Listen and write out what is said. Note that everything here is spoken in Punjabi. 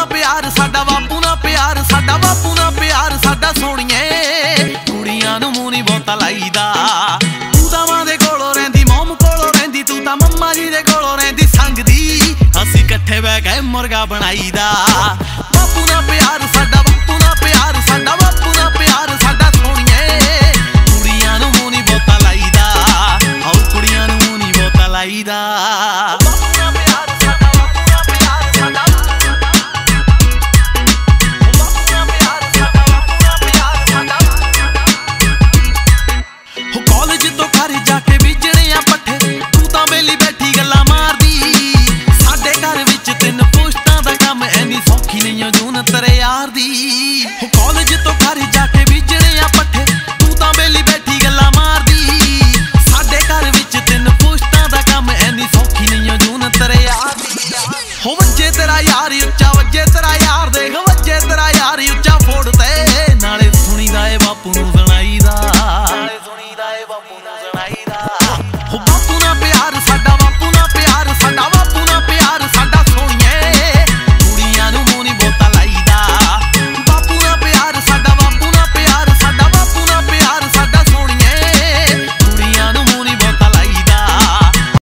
ਨਾ ਪਿਆਰ, ਸਾਡਾ ਬਾਪੂ ਨਾ ਪਿਆਰ, ਸਾਡਾ ਬਾਪੂ ਨਾ ਪਿਆਰ, ਸਾਡਾ ਸੋਹਣੀਏ। ਕੁੜੀਆਂ ਨੂੰ ਮੂੰਹ ਨਹੀਂ ਬਹੁਤਾ ਲਾਈਦਾ। ਤੂੰ ਤਾਂ ਮਾਂ ਦੇ ਕੋਲੋਂ ਰਹਿੰਦੀ, ਮੋਮ ਕੋਲੋਂ ਰਹਿੰਦੀ, ਤੂੰ ਤਾਂ ਮੰਮਾ ਜੀ ਦੇ ਕੋਲੋਂ ਰਹਿੰਦੀ, ਸੰਗਦੀ। ਅਸੀਂ ਇਕੱਠੇ ਬਹਿ ਕੇ ਮੁਰਗਾ ਬਣਾਈਦਾ। ਬਾਪੂ ਨਾ ਪਿਆਰ, ਸਾਡਾ ਬਾਪੂ ਨਾ ਪਿਆਰ, ਸਾਡਾ ਬਾਪੂ ਨਾ ਪਿਆਰ, ਸਾਡਾ ਸੋਹਣੀਏ। ਕੁੜੀਆਂ ਨੂੰ ਮੂੰਹ ਨਹੀਂ ਬਹੁਤਾ ਲਾਈਦਾ। ਆਉ ਕੁੜੀਆਂ ਨੂੰ ਮੂੰਹ ਨਹੀਂ ਬਹੁਤਾ ਲਾਈਦਾ। ਜੂਨ ਤੇਰੇ ਯਾਰ ਦੀ। ਹੋ ਕਾਲਜ ਤੋਂ ਘਰ ਜਾ ਕੇ ਬੀਜਣੇ ਆ ਪੱਠੇ। ਤੂੰ ਤਾਂ ਵੇਲੀ ਬੈਠੀ ਗੱਲਾਂ ਮਾਰਦੀ। ਸਾਡੇ ਘਰ ਵਿੱਚ ਤਿੰਨ ਪੁਸ਼ਤਾਂ ਦਾ ਕੰਮ ਐਨੀ ਸੌਖੀ ਨਹੀਂ ਓ ਜੂਨ ਤੇਰੇ ਯਾਰ ਦੀ। ਹੋ ਵੱਜੇ ਤੇਰਾ ਯਾਰ, ਉੱਚਾ ਵੱਜੇ ਤੇਰਾ ਯਾਰ